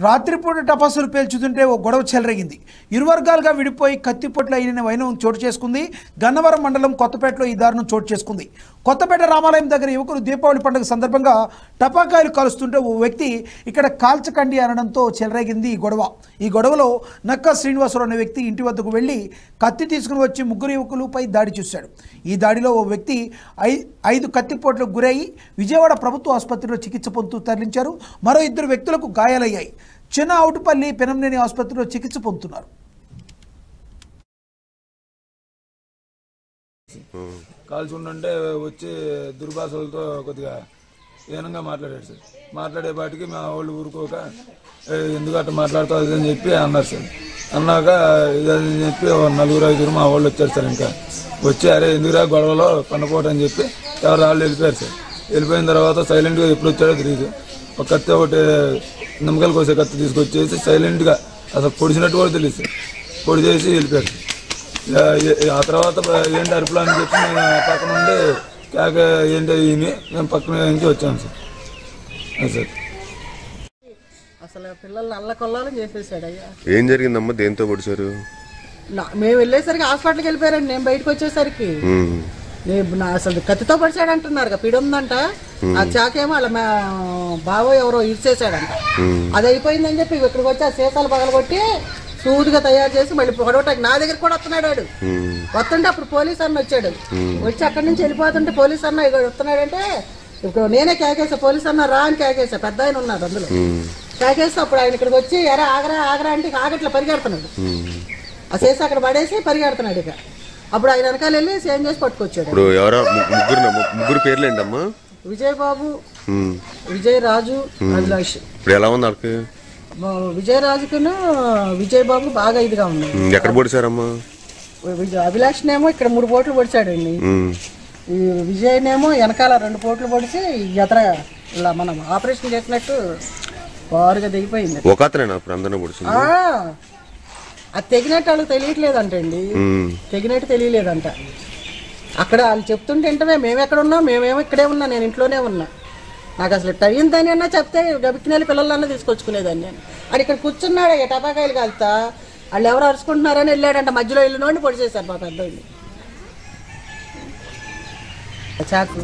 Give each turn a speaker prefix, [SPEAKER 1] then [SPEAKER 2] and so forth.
[SPEAKER 1] రాత్రిపూట టపాసులు పేల్చుతుంటే ఓ గొడవ చెలరేగింది. ఇరు వర్గాలుగా విడిపోయి కత్తిపొట్లు అయిన వైనం చోటు చేసుకుంది. గన్నవరం మండలం కొత్తపేటలో ఈ దారుణం చోటు చేసుకుంది. కొత్తపేట రామాలయం దగ్గర యువకులు దీపావళి పండుగ సందర్భంగా టపాకాయలు కాలుస్తుంటే ఓ వ్యక్తి ఇక్కడ కాల్చకండి అనడంతో చెలరేగింది ఈ గొడవ. ఈ గొడవలో నక్క శ్రీనివాసరావు అనే వ్యక్తి ఇంటి వద్దకు వెళ్ళి కత్తి తీసుకుని వచ్చి ముగ్గురు యువకులపై దాడి చేశాడు. ఈ దాడిలో ఓ వ్యక్తి ఐ ఐదు కత్తిపోట్లకు గురై విజయవాడ ప్రభుత్వ ఆసుపత్రిలో చికిత్స పొందుతూ తరలించారు. మరో ఇద్దరు వ్యక్తులకు గాయాలయ్యాయి. చిన్న అవుటుపల్లి పెనంనేని ఆసుపత్రిలో చికిత్స పొందుతున్నారు.
[SPEAKER 2] కాల్చి ఉండుంటే వచ్చి దుర్భాషలతో కొద్దిగా ఏనంగా మాట్లాడాడు సార్. మాట్లాడేపాటికి మా వాళ్ళు ఊరుకోక ఎందుకంటే ఎందుకు అట్లా అని చెప్పి అన్నారు సార్. అన్నాక ఇదని చెప్పి నలుగురు ఐదుగురు మా వాళ్ళు వచ్చారు సార్ ఇంకా. వచ్చి అరే ఎందుకురా గొడవలో పండుకోవటం అని చెప్పి ఎవరు వాళ్ళు వెళ్ళిపోయారు సార్. వెళ్ళిపోయిన తర్వాత సైలెంట్గా ఎప్పుడు వచ్చాడో తెలియదు ఒక కత్తి ఒకటి నిమ్మకాయలు కోసే కత్తి తీసుకొచ్చేసి సైలెంట్గా అసలు పొడిచినట్టు కూడా తెలియదు సార్. పొడి చేసి వెళ్ళిపోయారు. ఆ తర్వాత ఏంటి అరుపులు అని చెప్పి ఆ పక్కన ఉండి కేక ఏంటి ఈయన మేము పక్కన నుంచి వచ్చాము సార్. సార్.
[SPEAKER 3] అసలు పిల్లల్ని అల్లకొల్లాలని చేసేసాడు అయ్యా.
[SPEAKER 4] ఏం జరిగిందమ్మా? దేంతో పొడిచారు?
[SPEAKER 3] నా- మేము వెళ్ళేసరికి హాస్పిటల్కి వెళ్ళిపోయారండి. నేను బయటకు వచ్చేసరికి. నేను అసలు కత్తితో పడిచాడు అంటున్నారు పిడి ఉందంట ఆ చాకేమో వాళ్ళ మా బావో ఎవరో ఇరిచేసాడంట అది అయిపోయిందని చెప్పి ఇక్కడికి వచ్చి ఆ సీసాలు పగలగొట్టి సూదిగా తయారు చేసి మళ్ళీ పొడవటానికి నా దగ్గర కూడా వస్తున్నాడు వాడు. వస్తుంటే అప్పుడు పోలీస్ అన్న వచ్చాడు. వచ్చి అక్కడి నుంచి వెళ్ళిపోతుంటే పోలీస్ అన్న ఇక్కడ వస్తున్నాడంటే ఇప్పుడు నేనే కేకేసా పోలీస్ అన్న రా అని కేకేసా పెద్ద ఆయన ఉన్నాడు అందులో. కేకేస్తే అప్పుడు ఆయన ఇక్కడికి వచ్చి ఎరా ఆగరా ఆగరా అంటే ఆగట్లా పరిగెడుతున్నాడు. ఆ సీసా అక్కడ పడేసి పరిగెడుతున్నాడు ఇక. అప్పుడు ఆయన వెనకాల వెళ్ళి సేమ్ చేసి పట్టుకొచ్చాడు.
[SPEAKER 4] ఇప్పుడు ఎవరో ముగ్గురు ముగ్గురు పేర్లు ఏంటమ్మా
[SPEAKER 3] విజయ్ బాబు. విజయ్ రాజు అభిలాష్.
[SPEAKER 4] ఇప్పుడు ఎలా ఉంది అక్కడికి
[SPEAKER 3] మా విజయ్ రాజుకును విజయ్ బాబు బాగా ఇదిగా ఉన్నాయి
[SPEAKER 4] ఉమ్, ఎక్కడ పొడిచారమ్మా?
[SPEAKER 3] అభిలాష్నేమో ఇక్కడ మూడు పోట్లు పొడిచాడండి. ఈ విజయ్నేమో వెనకాల రెండు పోట్లు పొడిచి ఎదర ఇలా మనం ఆపరేషన్ చేసినట్టు బారుగా దిగిపోయింది.
[SPEAKER 4] ఒక
[SPEAKER 3] అది తెగినట్టు వాళ్ళకి తెలియట్లేదంటండి.
[SPEAKER 4] ఉమ్.
[SPEAKER 3] తెగినట్టు తెలియలేదంట. అక్కడ వాళ్ళు చెప్తుంటే వింటమే మేము ఎక్కడ ఉన్నాం మేమేమో ఇక్కడే ఉన్నా నేను ఇంట్లోనే ఉన్నా. నాకు అసలు టైందని అన్నా చెప్తే గబిక్కినెళ్ళి పిల్లలన్నా తీసుకొచ్చుకునేదాన్ని నేను. అది ఇక్కడ కూర్చున్నాడు ఇక టపాకాయలు కాలుతా. వాళ్ళు ఎవరు అరుచుకుంటున్నారని వెళ్ళాడంట మధ్యలో వెళ్ళినోడిని పొడి చేశారు మా పెద్దోడిని. చాకు.